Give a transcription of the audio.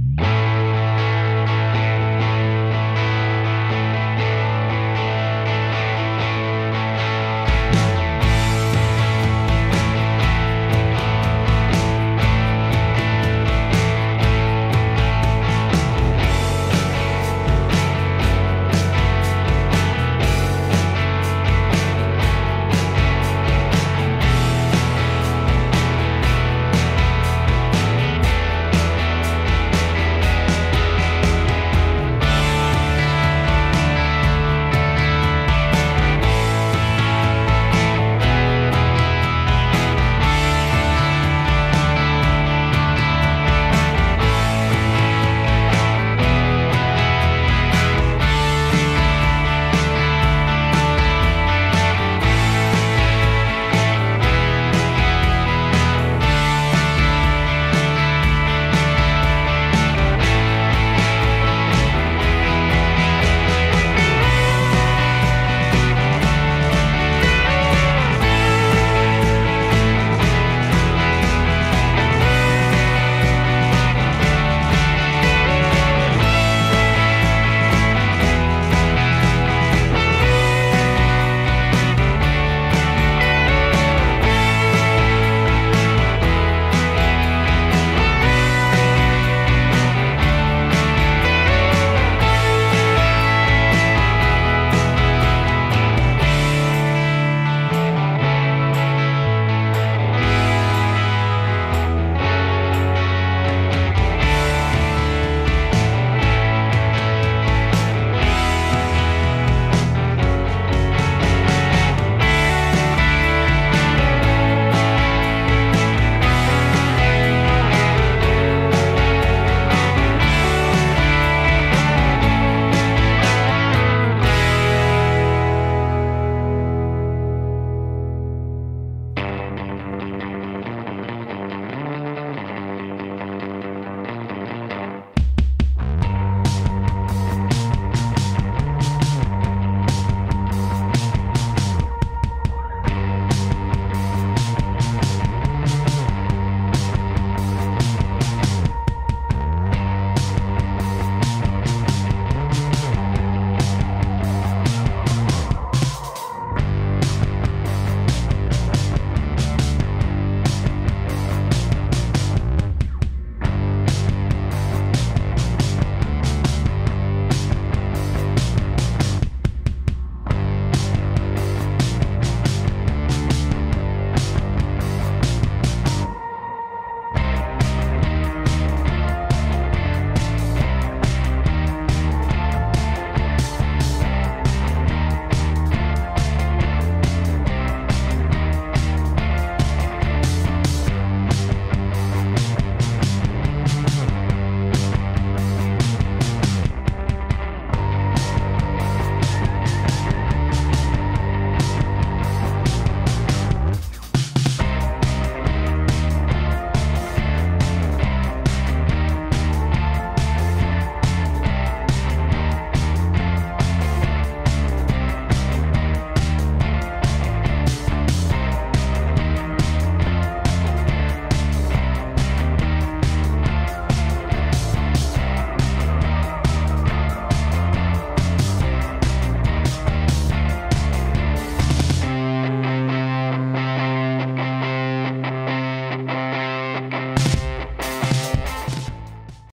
Bye.